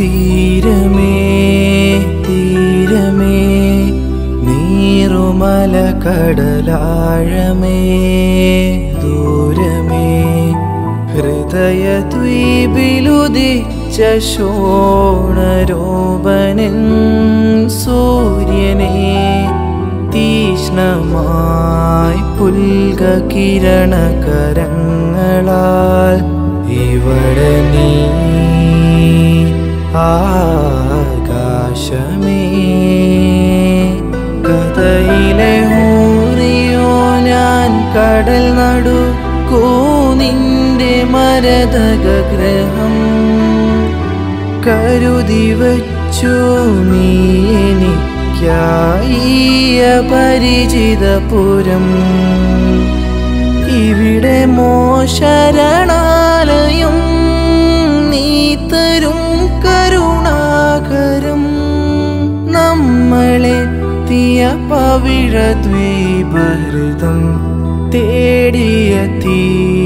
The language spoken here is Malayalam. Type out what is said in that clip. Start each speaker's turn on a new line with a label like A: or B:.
A: തീരമേ തീരമേ നീറുമല കടലാഴമേ ദൂരമേ ഹൃദയ ദ്വീപിലുദിച്ച ശോണരോപനൻ സൂര്യനെ തീഷ്ണമായി പുൽക കിരണകരങ്ങളാൽ ആകാശമേ കഥയിലെ ഊറിയോ ഞാൻ കടൽ നടുക്കൂ നിന്റെ മരതക ഗ്രഹം കരുതി വച്ചു നീ എനിക്കായ പരിചിതപുരം. ഇവിടെ മോശരണാലയം पविरद्वीपहृतं तेडियति।